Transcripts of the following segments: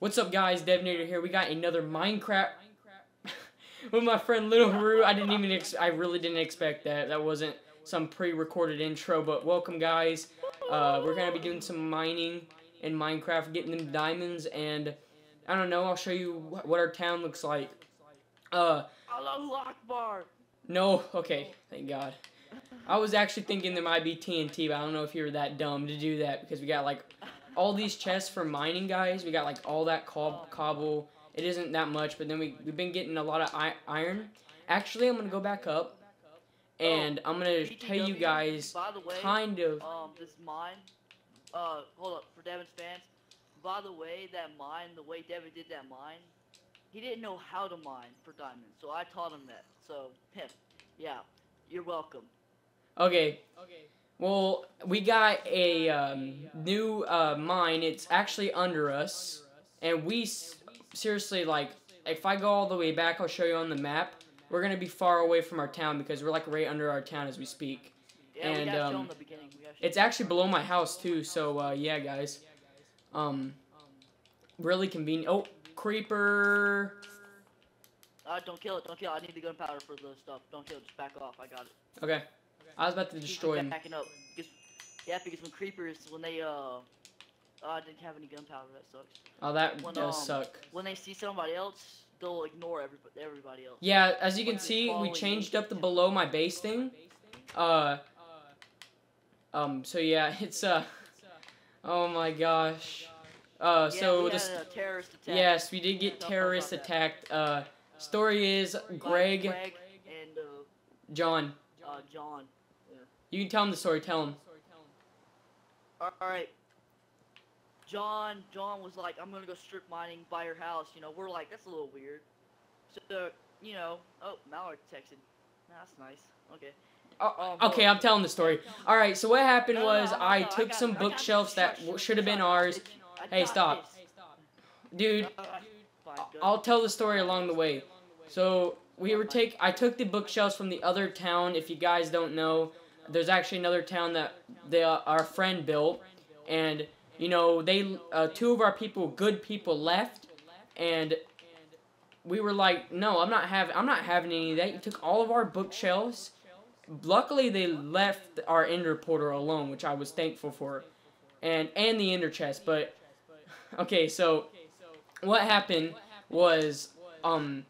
What's up guys, Devanator here. We got another Minecraft with my friend Little Roo. I didn't even, I really didn't expect that. That wasn't some pre-recorded intro, but welcome guys. Uh, we're gonna be doing some mining in Minecraft, getting them diamonds, and I don't know, I'll show you what our town looks like. Uh, Akbar. no, okay, thank God. I was actually thinking there might be TNT, but I don't know if you were that dumb to do that, because we got like all these chests for mining, guys. We got like all that cob cobble. It isn't that much, but then we, we've been getting a lot of iron. Actually, I'm going to go back up, and I'm going to tell you guys By the way, kind of... um, this mine, uh, hold up, for Devin's fans, by the way, that mine, the way Devin did that mine, he didn't know how to mine for diamonds, so I taught him that. So, him, yeah, you're welcome. Okay. Well, we got a um, new uh, mine. It's actually under us, and we s- seriously like. If I go all the way back, I'll show you on the map. We're gonna be far away from our town because we're like right under our town as we speak. And, um, him the beginning. We gotta show It's actually below my house too, so uh, yeah, guys. Um, really convenient. Oh, creeper. Uh, don't kill it, don't kill it. I need the gunpowder for the stuff. Don't kill it, just back off. I got it. Okay, I was about to destroy him. Backing up. Because, yeah, because when creepers, when they, uh, oh, I didn't have any gunpowder, that sucks. Oh, that When, does um, suck. When they see somebody else, they'll ignore everybody, everybody else. Yeah, as you can When it's see, we changed up the below my base thing. Uh, um, so yeah, it's uh, oh my gosh. Uh, Yeah, so this, had a terrorist attack. yes, we did get about terrorist attacked. Uh, story is Greg, Greg and uh, John. uh, John. You can tell him the story. Tell him. All right. John, John was like, "I'm gonna go strip mining by your house." You know, we're like, "That's a little weird." So, you know, oh, Mallard texted. That's nice. Okay. Oh, Um, okay, I'm telling the story. All right, so what happened No, no, was no, no, I took got some it, I got bookshelves that Shush, w- shush, should have been ours. Hey, stop. this. Dude, fine, go. I'll tell the story along the way. So we were take I took the bookshelves from the other town. If you guys don't know, there's actually another town that the our friend built, and you know they uh, two of our people, good people, left, and we were like, no, I'm not having I'm not having any of that. You took all of our bookshelves. Luckily, they left our ender portal alone, which I was thankful for, and and the ender chest. But okay, so what happened was um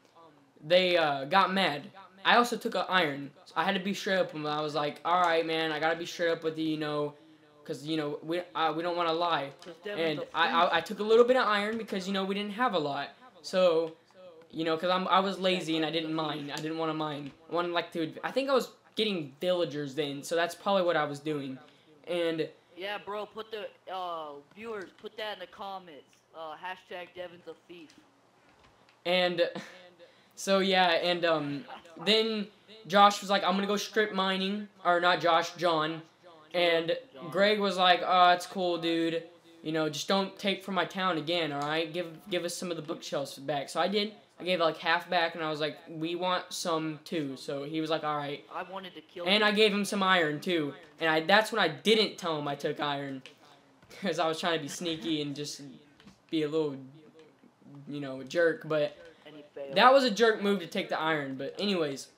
they uh, got mad. I also took an iron. So I had to be straight up with them. I was like, all right, man, I gotta be straight up with you, you know, because you know we uh, we don't want to lie. 'Cause Devin's And I took a little bit of iron because you know we didn't have a lot. So you know, because I'm I was lazy and I didn't mine. I didn't want to mine. I wanted like to. I think I was getting villagers then, so that's probably what I was doing. And Yeah, bro, put the uh viewers put that in the comments. Uh, hashtag Devin's a thief. And so yeah, and um, then Josh was like, "I'm gonna go strip mining," or not Josh, John. And Greg was like, "Oh, it's cool, dude. You know, just don't take from my town again, all right? Give give us some of the bookshelves back." So I did. I gave like half back, and I was like, "We want some too." So he was like, "All right." I wanted to kill. And. I gave him some iron too. And I that's when I didn't tell him I took iron, because I was trying to be sneaky and just be a little, you know, jerk. But and he failed. That was a jerk move to take the iron, but anyways.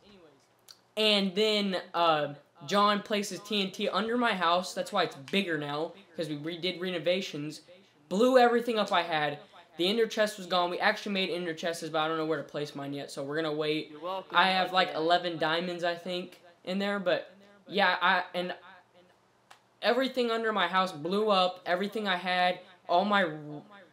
And then uh, John places TNT under my house. That's why it's bigger now because we redid renovations. Blew everything up I had. The ender chest was gone. We actually made ender chests, but I don't know where to place mine yet. So we're gonna wait. You're welcome. I have like 11 diamonds, I think, in there. But yeah, I and everything under my house blew up. Everything I had, all my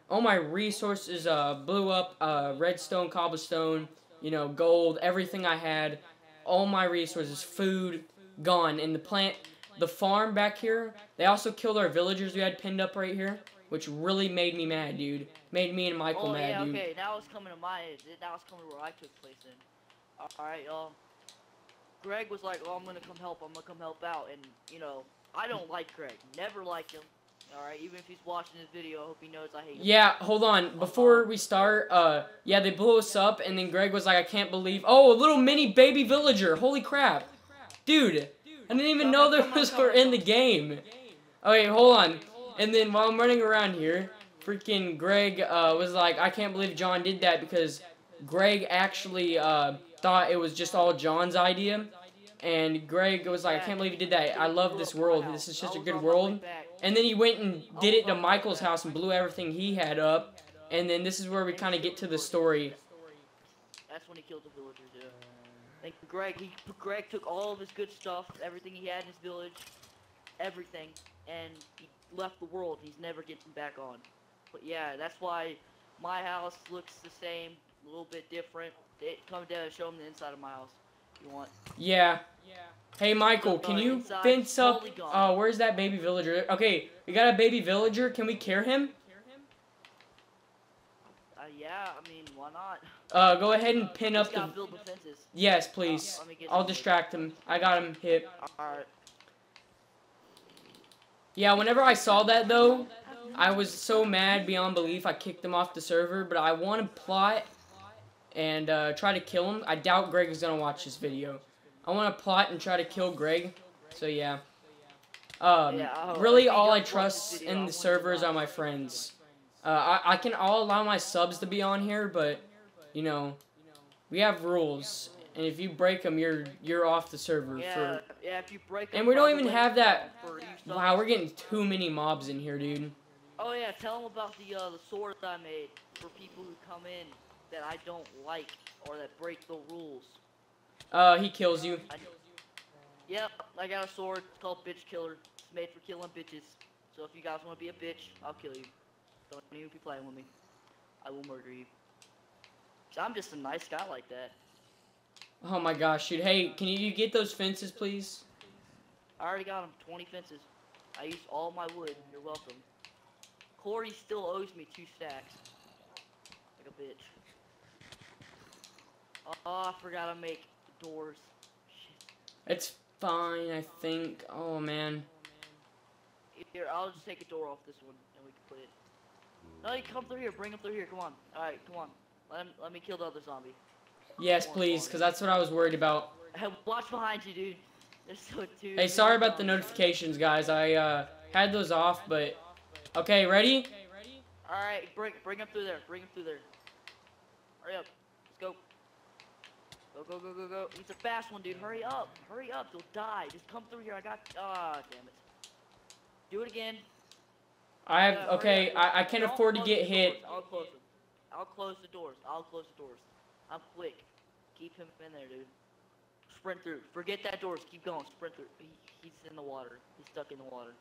all my resources uh, blew up. Uh, redstone, cobblestone, you know, gold, everything I had, all my resources, food, gone. And the plant, the farm back here, they also killed our villagers we had pinned up right here, which really made me mad, dude. Made me and Michael Oh mad, yeah, dude. okay. Now it's coming to my. Now it's coming to where I took place in. All right, um. Greg was like, "Oh, I'm gonna come help. I'm gonna come help out," and you know, I don't like Greg. Never liked him. All right, even if he's watching this video, I hope he knows I hate him. Yeah, hold on. Before we start, uh, yeah, they blew us up, and then Greg was like, I can't believe. Oh, a little mini baby villager. Holy crap. Dude, I didn't even know there was were in the game. Okay, hold on. And then while I'm running around here, freaking Greg uh, was like, I can't believe John did that because Greg actually uh, thought it was just all John's idea. And Greg was like, I can't believe he did that. I love this world. This is such a good world. And then he went and did it to Michael's house and blew everything he had up. And then this is where we kind of get to the story. That's when he killed the villagers, yeah. Greg, he Greg took all of his good stuff, everything he had in his village, everything, and he left the world. He's never getting back on. But yeah, that's why my house looks the same, a little bit different. They come down and show them the inside of my house. You want? Yeah. Hey Michael, can you Inside, fence up? totally gone. Oh, where's that baby villager? Okay, we got a baby villager. Can we care him? Uh, yeah, I mean, why not? Uh, go ahead and pin Just up the. build the fences. Yes, please. Let I'll some- distract him. I got him hit. Alright. Yeah, whenever I saw that though, I was so mad beyond belief. I kicked him off the server, but I want to plot and uh, try to kill him. I doubt Greg is gonna watch this video. I want to plot and try to kill Greg. So yeah. Um, Yeah, I'll- really, all I trust in the servers are my friends. Uh, I, I can all allow my subs to be on here, but you know, we have rules, and if you break them, you're you're off the server Yeah, for. yeah, if you break And we don't even have that- Wow, we're getting too many mobs in here, dude. Oh yeah, tell them about the uh, the sword that I made for people who come in that I don't like or that break the rules. Uh, he kills you. I, yep, I got a sword. It's called Bitch Killer. It's made for killing bitches. So if you guys want to be a bitch, I'll kill you. Don't even be playing with me. I will murder you. I'm just a nice guy like that. Oh my gosh, dude. Hey, can you get those fences, please? I already got them. 20 fences. I used all my wood. You're welcome. Corey still owes me two stacks. Like a bitch. Oh, I forgot to make doors. Shit. It's fine, I think. Oh man. Here, I'll just take a door off this one, and we can put it. No, you come through here. Bring him through here. Come on. All right, come on. Let him. Let me kill the other zombie. Yes, please, because that's what I was worried about. Hey, watch behind you, dude. There's so two. Hey, sorry about the notifications, guys. I uh, had those off, but okay, ready? All right, bring bring him through there. Bring him through there. Hurry up. Let's go. Go go go go go. He's a fast one, dude. Hurry up. Hurry up. You'll die. Just come through here. I got. Ah, damn it. Do it again. I have Yeah, okay. I, I can't Don't afford to get hit. I'll close them. I'll close the doors. I'll close the doors. I'm quick. Keep him in there, dude. Sprint through. Forget that doors. Keep going. Sprint through. He, he's in the water. He's stuck in the water.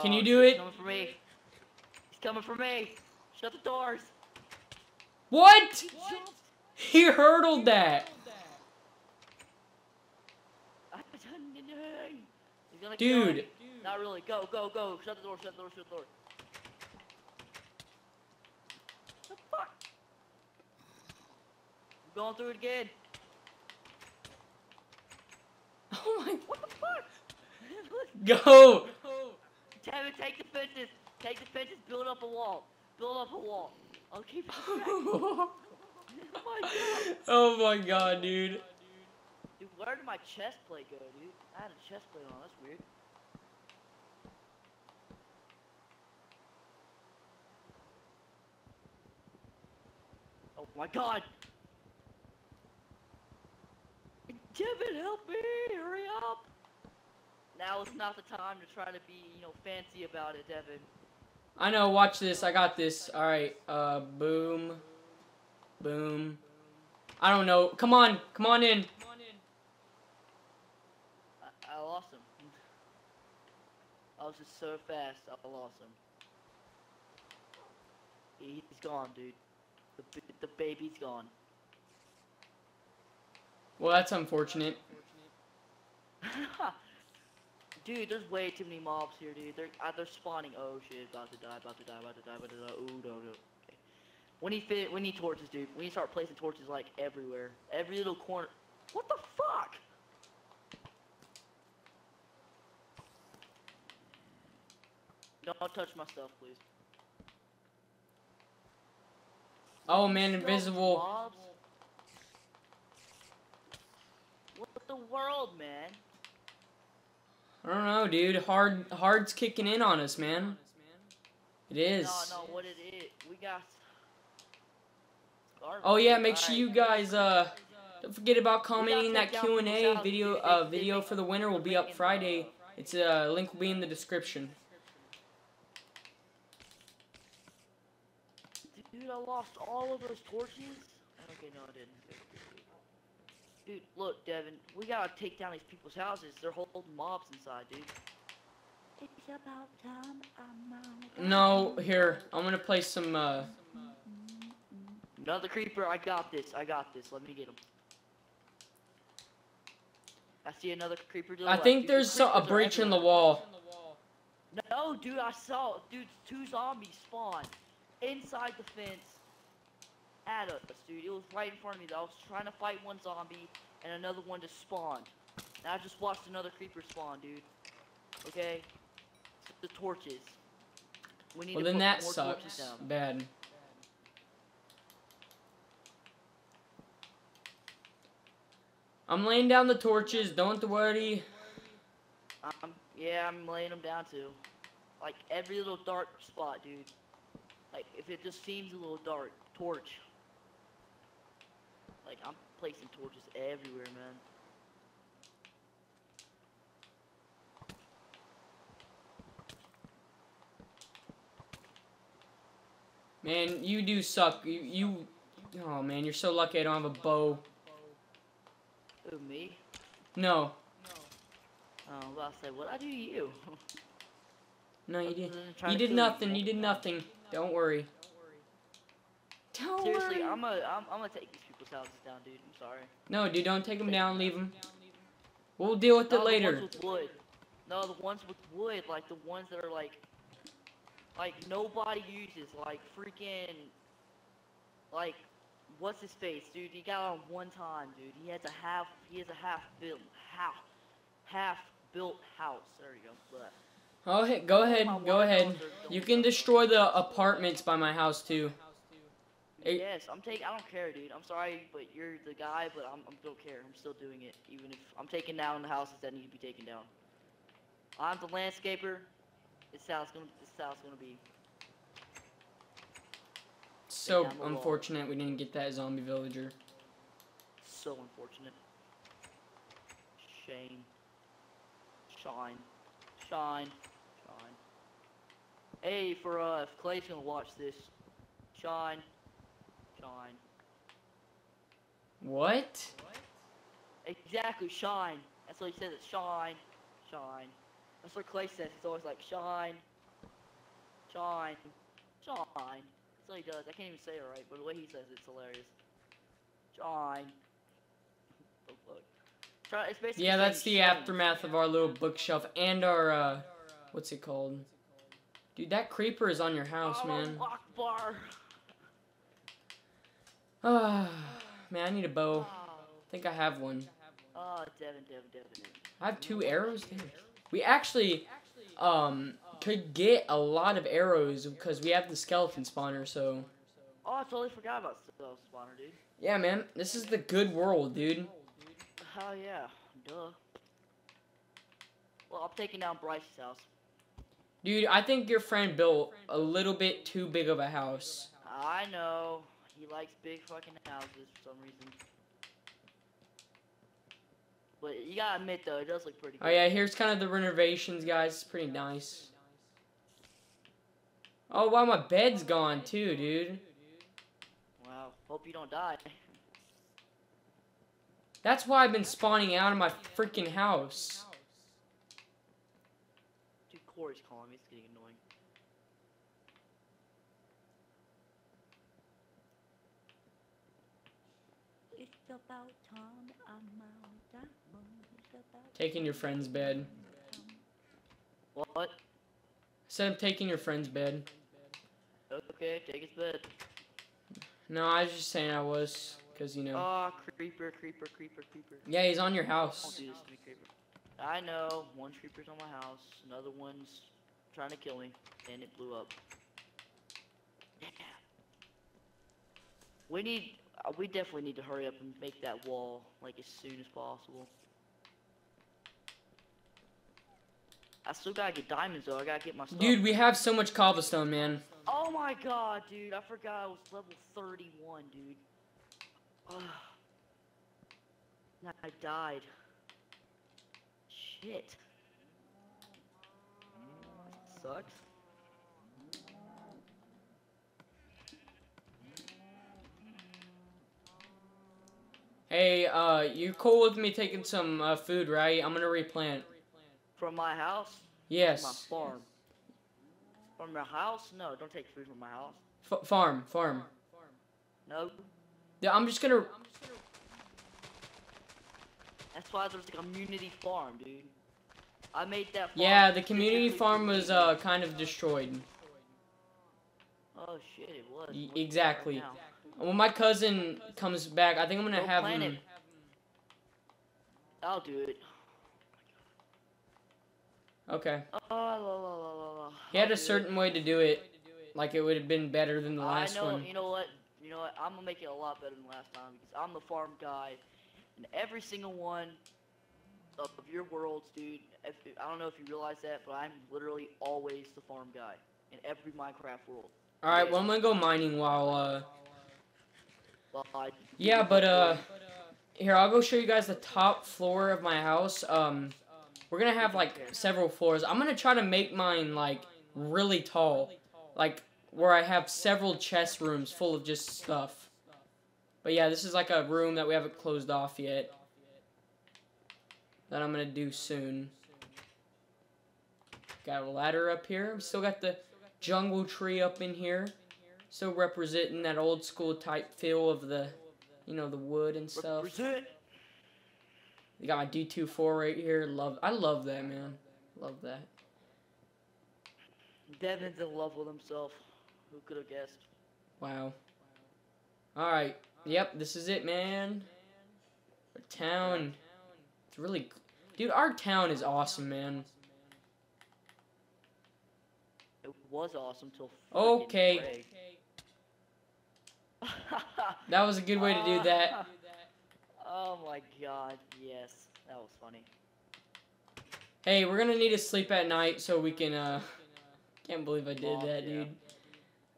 Can you Oh, do shit, it? He's coming for me. He's coming for me. Shut the doors. What? He jumped. He hurdled that. I done anything. He's gonna kill him. Dude. Not really. Go, go, go. Shut the door. Shut the door. Shut the door. The fuck? I'm going through it again. Oh my. What the fuck? Go. It, take the fences. Take the fences, build up a wall. Build up a wall. I'll keep it my god. oh my god, dude. Dude, where did my chest plate go, dude? I had a chest plate on, that's weird. Oh my god! Devin, help me! Hurry up! Now is not the time to try to be, you know, fancy about it, Devin. I know. Watch this. I got this. All right. Uh, boom, boom. I don't know. Come on. Come on in. I, I lost him. I was just so fast, I lost him. He, he's gone, dude. The, the baby's gone. Well, that's unfortunate. dude, there's way too many mobs here, dude. They're uh, they're spawning. Oh shit, about to die, about to die, about to die, about to die. Ooh, no, no. We need fit. We need torches, dude. We need to start placing torches like everywhere, every little corner. What the fuck? Don't touch my stuff, please. Oh man, invisible. mobs? What the world, man? I don't know, dude. Hard, hard's kicking in on us, man. It is. No, no, what it is, we got. Scarlet, Oh yeah, make sure you guys uh don't forget about commenting that Q and A video. Uh, video for the winner will be up Friday. It's uh link will be in the description. Dude, I lost all of those torches. Okay, no, I didn't. Dude, look, Devin, we gotta take down these people's houses. They're holding mobs inside, dude. It's about time I'm out. No, here I'm gonna play some. uh Another creeper. I got this. I got this. Let me get him. I see another creeper. I left. think Dude, the there's so, a breach in the wall. No, dude, I saw. Dude, two zombies spawned inside the fence at us, dude. It was right in front of me. Though. I was trying to fight one zombie, and another one just spawned. And I just watched another creeper spawn, dude. Okay. The torches. We need Well to then put that more torches sucks. down. Bad. I'm laying down the torches. Don't worry. Um, yeah, I'm laying them down too. Like every little dark spot, dude. Like if it just seems a little dark, torch. Like I'm placing torches everywhere, man. Man, you do suck. You, you, oh man, you're so lucky I don't have a bow. Who me? No, Oh, well, I say what I do to you? no, you did. Mm-hmm, trying You did nothing. You did nothing. Don't worry. Don't worry. Seriously. I'm gonna I'm, I'm gonna take these people's houses down, dude. I'm sorry. No, dude, don't take them down. Leave them. We'll deal with it No, later. The ones with wood. No, the ones with wood, like the ones that are like, like nobody uses, like freaking, like, what's his face, dude? He got on one time, dude. He has a half, he has a half built, half, half built house. There you go. But Oh, hey, go ahead. Go ahead. You can destroy the apartments by my house too. Yes, I'm taking. I don't care, dude. I'm sorry, but you're the guy, but I'm, I'm don't care. I'm still doing it, even if I'm taking down the houses that need to be taken down. I'm the landscaper. This house gonna, this house gonna be. So unfortunate we didn't get that zombie villager. So unfortunate. Shame. Shine. Shine. Shine. Hey, for uh, if Clay's gonna watch this, shine. Shine. What? Exactly, shine. That's what he says. It's shine. Shine. That's what Clay says. it's always like shine. Shine. Shine. What he does. I can't even say it right, but the way he says it's hilarious. John. Oh. Try, it's basically Yeah, that's the aftermath of our little bookshelf and our uh, what's it called? Dude, that creeper is on your house, man. Allahu Akbar. Ah, man, I need a bow. Oh, I think I have one. oh Devin, Devin, Devin. I have two arrows. Damn. We actually um could get a lot of arrows because we have the skeleton spawner. So Oh, I totally forgot about skeleton Spawner, dude. yeah, man, this is the good world, dude. Hell yeah. Duh. Well, I'm taking down Bryce's house. Dude, I think your friend built a little bit too big of a house. I know. He likes big fucking houses for some reason. But you gotta admit though, it does look pretty good. Oh yeah, here's kind of the renovations, guys. It's pretty nice. Oh wow, my bed's gone too, dude. Wow. Hope you don't die. That's why I've been spawning out of my freaking house. Dude, Corey's calling me. It's getting annoying. It's about time I'm out. Taking your friend's bed. What? Said I'm taking your friend's bed. Okay, take his bed. No, I was just saying I was, cause you know. Oh, creeper, creeper, creeper, creeper. Yeah, he's on your Don't house. do this to me, creeper. I know. One creeper's on my house. Another one's trying to kill me, and it blew up. Yeah. We need. Uh, we definitely need to hurry up and make that wall like as soon as possible. I still gotta get diamonds though. I gotta get my stuff. Dude, we have so much cobblestone, man. Oh my god, dude! I forgot I was level 31, dude. Ugh. Now I died. Shit. Sucks. Hey, uh, you cool with me taking some uh, food, right? I'm gonna replant. From my house? Yes. From My farm. From your house? No, don't take food from my house. F farm, farm. No. Yeah, I'm just gonna. That's why there's a community farm, dude. I made that. Farm Yeah, the community farm was uh kind of destroyed. Oh shit, it was. Y- exactly. right? When my cousin comes back, I think I'm gonna Go have him. it. I'll do it. Okay. Oh. He had a certain way to do it, like it would have been better than the last I know. one. You know what? You know what? I'm gonna make it a lot better than last time because I'm the farm guy, and every single one of your worlds, dude. If, I don't know if you realize that, but I'm literally always the farm guy in every Minecraft world. All right, well I'm gonna go mining while uh. Well, I, Yeah, but uh, here I'll go show you guys the top floor of my house. Um, we're gonna have like several floors. I'm gonna try to make mine like really tall, like where I have several chest rooms full of just stuff. But yeah, this is like a room that we haven't closed off yet. That I'm gonna do soon. Got a ladder up here. Still got the jungle tree up in here. Still representing that old school type feel of the, you know, the wood and stuff. Represent. You got my D24 right here. Love, I love that man. Love that. Devin's in love with himself. Who could have guessed? Wow. All right. Yep, this is it, man. Our town. It's really, dude. Our town is awesome, man. It was awesome till. Okay. That was a good way to do that. oh my god, yes. That was funny. Hey, we're gonna need to sleep at night so we can. uh Can't believe I did that, dude.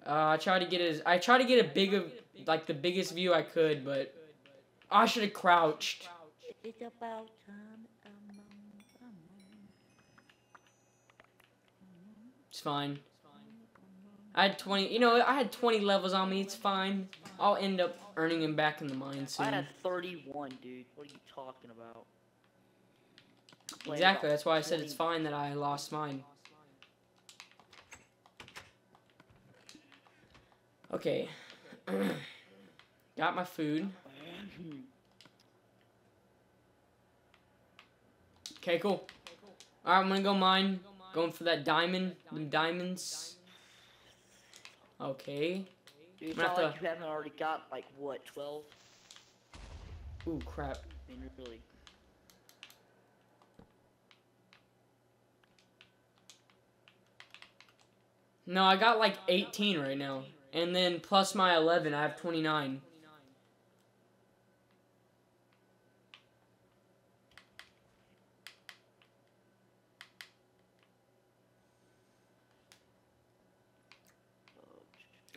Uh, I tried to get as I tried to get a big of like the biggest view I could, but I should have crouched. It's about time. It's fine. I had 20, you know, I had 20 levels on me. It's fine. I'll end up earning him back in the mine soon. I had 31, dude. What are you talking about? Exactly. That's why I said it's fine that I lost mine. Okay. Got my food. Okay, cool. Alright, I'm gonna go mine. Going for that diamond. The diamonds. Okay. Dude, it's not like uh, you haven't already got, like, what, 12? Ooh, crap. I mean, really. No, I got like 18 right now. And then plus my 11, I have 29.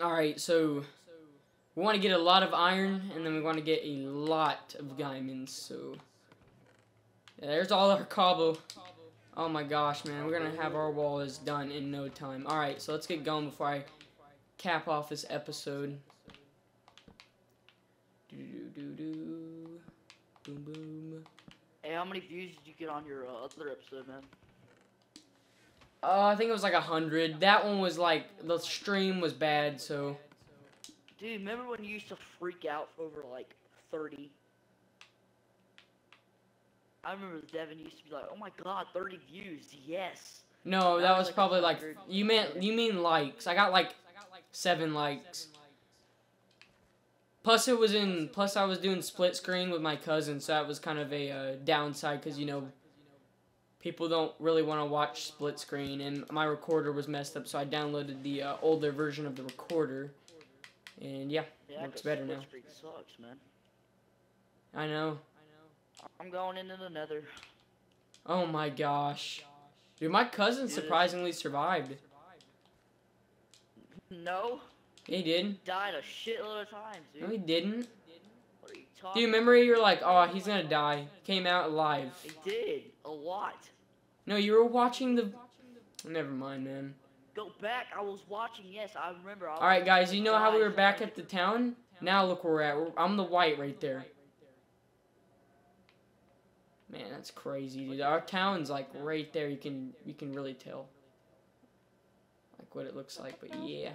Alright, so we want to get a lot of iron, and then we want to get a lot of diamonds, so... Yeah, there's all our cobble. Oh my gosh, man, we're gonna have our wall is done in no time. Alright, so let's get going before I cap off this episode. Do do do do. Boom boom. Hey, how many views did you get on your uh, other episode, man? Uh, I think it was like a hundred. That one was like the stream was bad, so Dude, remember when you used to freak out over, like, 30? I remember Devin used to be like, oh my god, 30 views, yes. no, That that was was like probably like you meant you mean likes. I got like seven likes. Plus it was in plus I was doing split screen with my cousin, so that was kind of a uh, downside because you know people don't really want to watch split screen, and my recorder was messed up, so I downloaded the uh, older version of the recorder, and yeah, Yeah, Looks better now. sucks, man. I know. I'm going into the nether. Oh my gosh. Dude, my cousin Dude. surprisingly survived. No, He didn't. died a shitload of times, dude. No, he didn't. What are you Do talking? you remember you're like, oh, he's gonna die. Came out alive. He did a lot. No, you were watching the. Never mind, man. Go back. I was watching. Yes, I remember. I All right, guys. You know how we were back at the town? Now look where we're at. We're, I'm the white right there. Man, that's crazy, dude. Our town's like right there. You can you can really tell. Like what it looks like, but yeah.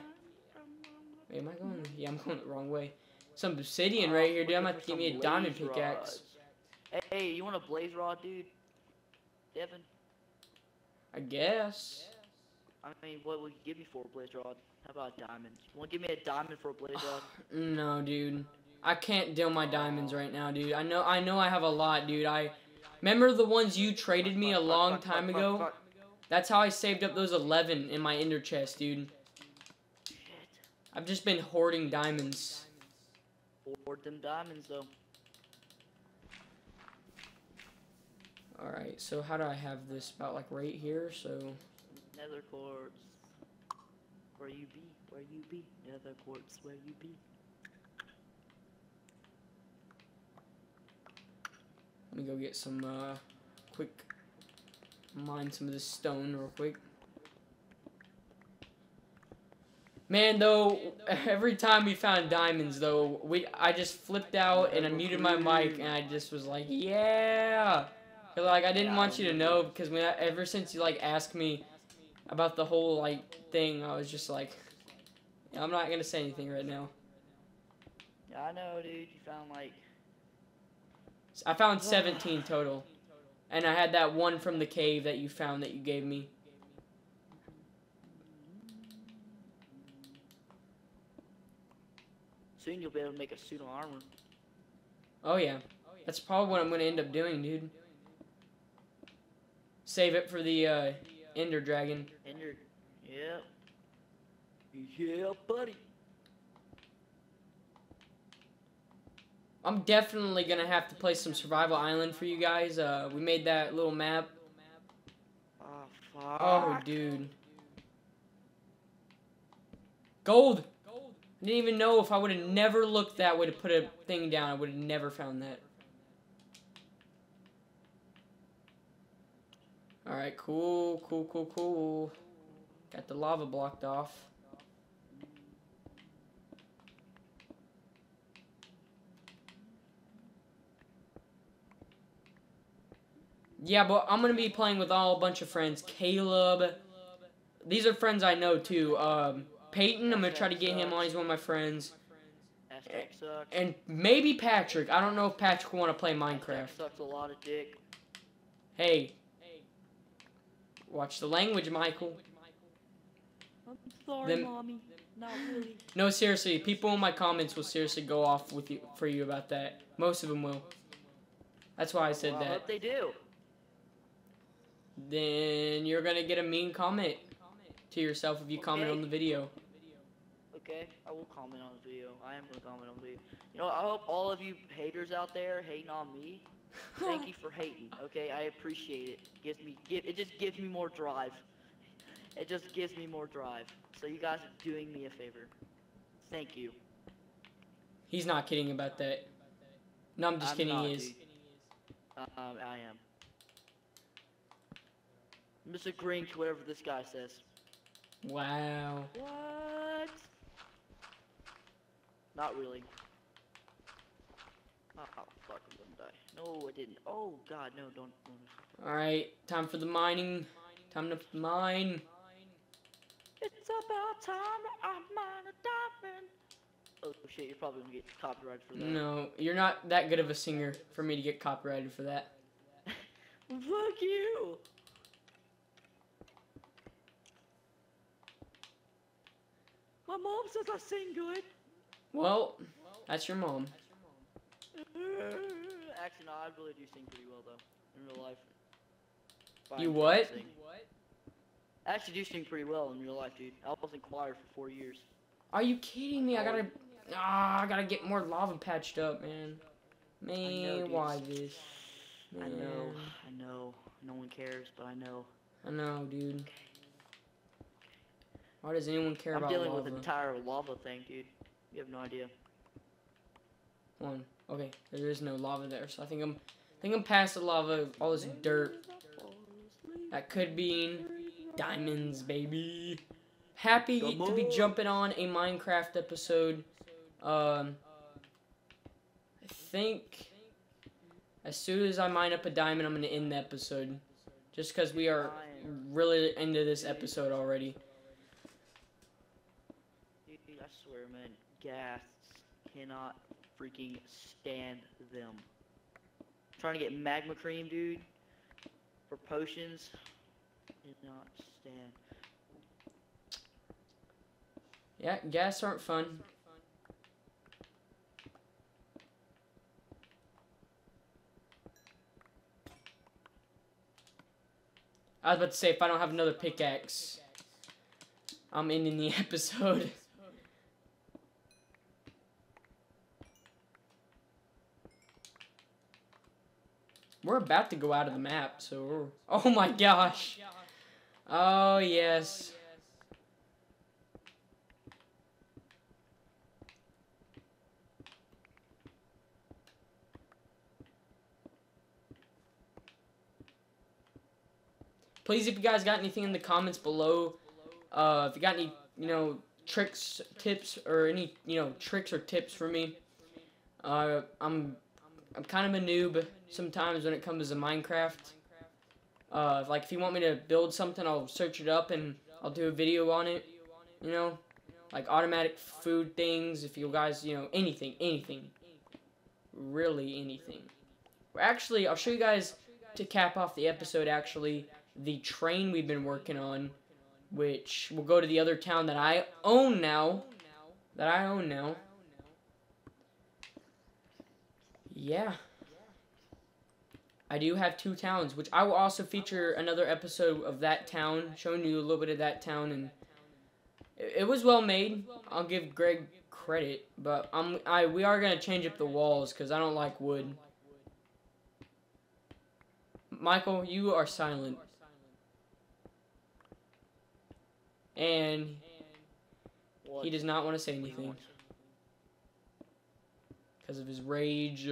Wait, am I going? Yeah, I'm going the wrong way. Some obsidian right here, dude. I'm about to give me a diamond pickaxe. Hey, you want a blaze rod, dude? Devin? I guess. I mean, what would you give me for a blaze rod? How about a diamond? You want to give me a diamond for a blaze rod? No, dude. I can't deal my diamonds right now, dude. I know I know I have a lot, dude. I remember the ones you traded me a long time ago. That's how I saved up those 11 in my ender chest, dude. Shit. I've just been hoarding diamonds. Hoard them diamonds, though. Alright, so how do I have this? About like right here, so... Nether quartz. Where you be? Where you be? Nether quartz. Where you be? Let me go get some, uh, quick... Mine some of this stone real quick. Man, though, every time we found diamonds, though, we I just flipped out and I muted my mic and I just was like, yeah. Like I didn't want you to know because when I, ever since you like asked me about the whole like thing, I was just like, I'm not gonna say anything right now. Yeah, I know, dude. You found like. I found 17 total, and I had that one from the cave that you found that you gave me. Soon you'll be able to make a suit of armor. Oh yeah, that's probably what I'm gonna end up doing, dude. Save it for the uh, Ender Dragon. Ender. you're. Yep. Yeah, buddy. I'm definitely gonna have to play some Survival Island for you guys. Uh, we made that little map. Oh, fuck. Oh, dude. Gold! I didn't even know if I would have never looked that way to put a thing down. I would have never found that. Alright, cool, cool, cool, cool. Got the lava blocked off. Yeah, but I'm gonna be playing with all a bunch of friends. Caleb. These are friends I know too. Um, Peyton, I'm gonna try to get him on. He's one of my friends. And maybe Patrick. I don't know if Patrick will want to play Minecraft. Sucks a lot of dick. Hey. Watch the language, Michael. I'm sorry, Them- mommy. Not really. No, seriously. People in my comments will seriously go off with you for you about that. Most of them will. That's why I said well, I that. hope they do. Then you're gonna get a mean comment to yourself if you comment on the video. Okay, I will comment on the video. I am gonna comment on the video. You know, I hope all of you haters out there hating on me. Thank you for hating. Okay, I appreciate it. Gives me, give, it just gives me more drive. It just gives me more drive. So you guys are doing me a favor. Thank you. He's not kidding about that. No, I'm just I'm kidding. not, he is. dude. Um, I am. I'm just agreeing to whatever this guy says. Wow. What? Not really. Oh, oh, fuck, I'm gonna die. No, I didn't. Oh, God, no, don't. don't. All right, time for the mining. Time to mine. It's about time I mine a diamond. Oh, shit, you're probably gonna get copyrighted for that. No, you're not that good of a singer for me to get copyrighted for that. Fuck you! My mom says I sing good. Well, that's your mom. Uh, Actually, no, I really do sing pretty well though, in real life. If I You what? I actually do sing pretty well in real life, dude. I was in choir for four years. Are you kidding me? I gotta, ah, I gotta get more lava patched up, man. Man, dude. why this? I know, I know. No one cares, but I know. I know, dude. Why does anyone care about? lava? I'm dealing with an entire lava thing, dude. You have no idea. One. Okay, there is no lava there, so I think I'm, I think I'm past the lava. All this dirt. That could be diamonds, baby. Happy to be jumping on a Minecraft episode. Um, I think as soon as I mine up a diamond, I'm gonna end the episode, just because we are really into this episode already. Dude, I swear, man, ghasts cannot freaking stand them. trying to get magma cream, dude, for potions. Not stand. Yeah, ghasts aren't fun. I was about to say, if I don't have another pickaxe, I'm ending the episode. We're about to go out of the map, so. Oh my gosh. Oh, yes. Please, if you guys got anything in the comments below, uh, if you got any, you know, tricks, tips, or any, you know, tricks or tips for me, uh, I'm, I'm kind of a noob sometimes when it comes to Minecraft. Uh, like if you want me to build something, I'll search it up and I'll do a video on it. You know, like automatic food things. If you guys, you know, anything, anything, really anything. Actually, I'll show you guys to cap off the episode. Actually, the train we've been working on, which will go to the other town that I own now. That I own now. Yeah. I do have two towns, which I will also feature another episode of that town, showing you a little bit of that town, and it, was well made. I'll give Greg credit, but I'm I we are gonna change up the walls because I don't like wood. Michael, you are silent, and he does not want to say anything because of his rage.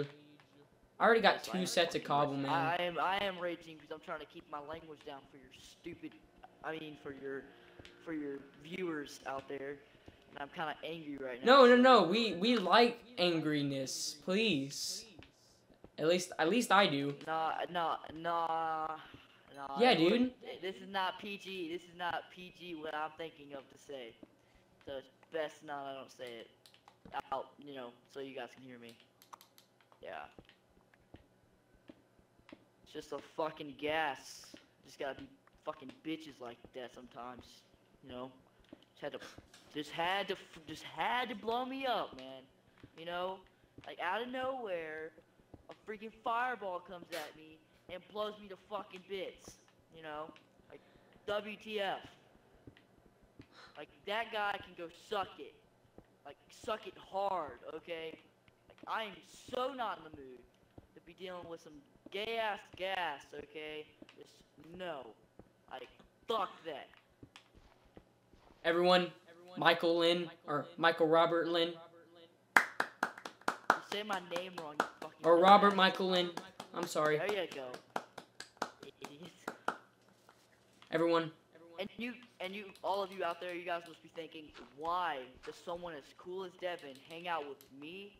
I already got two sets of cobble, man. I am I am raging because I'm trying to keep my language down for your stupid. I mean for your for your viewers out there, and I'm kind of angry right now. No, no, no. We we like angriness, please. At least at least I do. Nah, nah, nah, nah. Yeah, dude. This is not PG. This is not PG. What I'm thinking of to say. So it's best not I don't say it out. You know, so you guys can hear me. Yeah. Just a fucking ghast. Just gotta be fucking bitches like that sometimes. You know. Just had to. Just had to. Just had to blow me up, man. You know, like out of nowhere a freaking fireball comes at me and blows me to fucking bits. You know? Like, WTF. Like, that guy can go suck it. Like, suck it hard, okay? Like, I am so not in the mood to be dealing with some gay ass ghast, okay? Just no. Like, fuck that. Everyone, Everyone Michael Lynn or Michael Robert Lynn You say my name wrong, you fucking. or dumbass. Robert Michael Lynn. I'm sorry. There you go. Idiot. Everyone, And you, and you, all of you out there, you guys must be thinking, why does someone as cool as Devin hang out with me?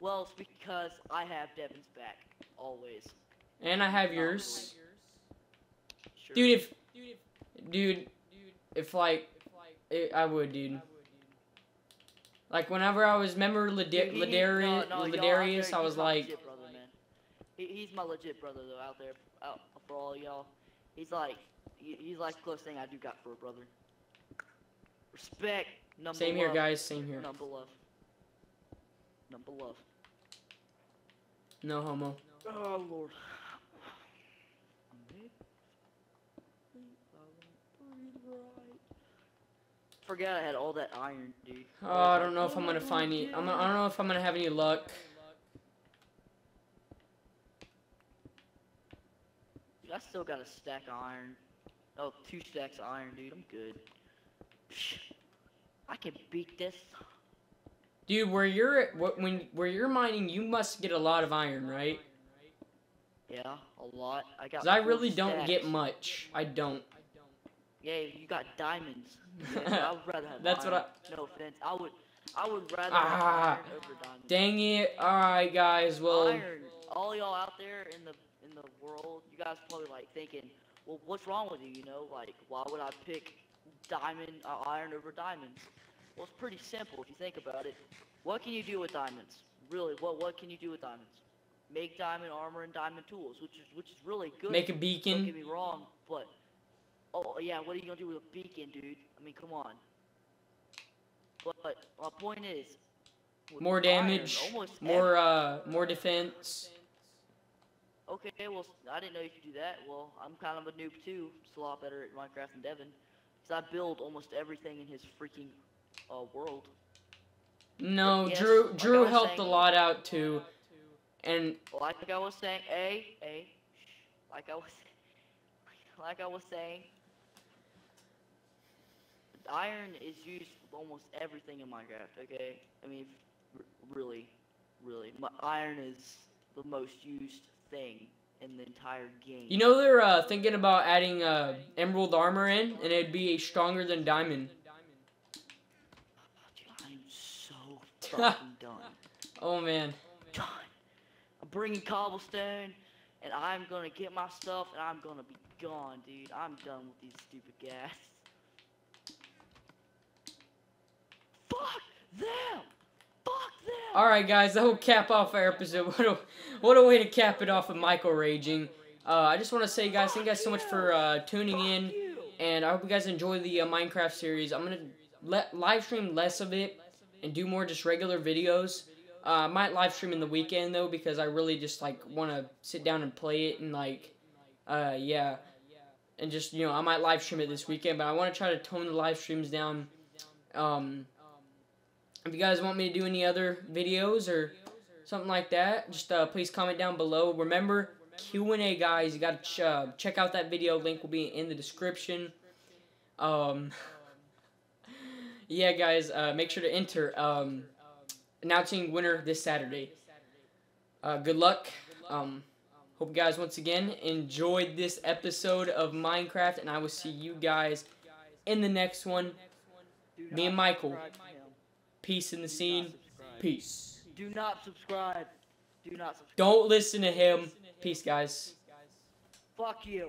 Well, it's because I have Devin's back, always. And I have yours, dude. If dude, if like it, I would, dude. Like whenever I was remember Lade- Dude, he- he- Ladarius, no, no, y'all Ladarius, I was like, brother. He, he's my legit brother though, out there, out for all y'all. He's like, he, he's like the closest thing I do got for a brother. Respect, number same here, guys, same here. Number love. Number love. No homo. Oh lord. Forgot I had all that iron, dude. Oh, I don't know if I'm gonna find any. I'm, I don't know if I'm gonna have any luck. Dude, I still got a stack of iron. Oh, two stacks of iron, dude. I'm good. I can beat this. Dude, where you're wh- when where you're mining, you must get a lot of iron, right? Yeah, a lot. I got. Cause I really don't get much. I don't. Yeah, you got diamonds. Yeah, I would rather have That's what iron. No offense. I would. I would rather Ah, have iron over diamonds. Dang it! All right, guys. Well, iron. All y'all out there in the in the world, you guys probably like thinking, well, what's wrong with you? You know, like why would I pick diamond uh, iron over diamonds? Well, it's pretty simple if you think about it. What can you do with diamonds? Really, what what can you do with diamonds? Make diamond armor and diamond tools, which is which is really good. make a beacon. Don't get me wrong, but oh yeah, what are you gonna do with a beacon, dude? I mean, come on. But, but my point is, More damage. almost More uh, more defense. Okay, well, I didn't know you could do that. Well, I'm kind of a noob too. Just a lot better at Minecraft than Devan. Because I build almost everything in his freaking uh, world. No, Yes, Drew. like Drew helped a lot out too, and Like I was saying, A, A, like I was, like I was saying, iron is used for almost everything in Minecraft. Okay, I mean, r- really, really, my iron is the most used thing in the entire game. you know they're uh, thinking about adding uh, emerald armor in, and it'd be stronger than diamond. Dude, I'm so fucking done. Oh man. Done. I'm bringing cobblestone, and I'm gonna get my stuff, and I'm gonna be gone, dude. I'm done with these stupid ghasts. Fuck them! Fuck them! All right, guys, that will cap off our episode. What a what a way to cap it off with Michael raging. Uh, I just want to say, guys, thank you guys so much for uh, tuning Fuck in, you. and I hope you guys enjoy the uh, Minecraft series. I'm gonna let live stream less of it and do more just regular videos. Uh, I might live stream in the weekend though because I really just like want to sit down and play it and like, uh, yeah, and just you know I might live stream it this weekend, but I want to try to tone the live streams down. Um, if you guys want me to do any other videos or something like that, just uh, please comment down below. Remember Q and A, guys. You gotta ch- uh, check out that video. Link will be in the description. Um, yeah, guys. Uh, make sure to enter. Um, announcing winner this Saturday. Uh, good luck. Um, hope you guys once again enjoyed this episode of Minecraft, and I will see you guys in the next one. Me and Michael. Subscribe to him. Peace in the scene. Peace. Do not subscribe. Do not subscribe. Don't listen to him. Peace, guys. Fuck you.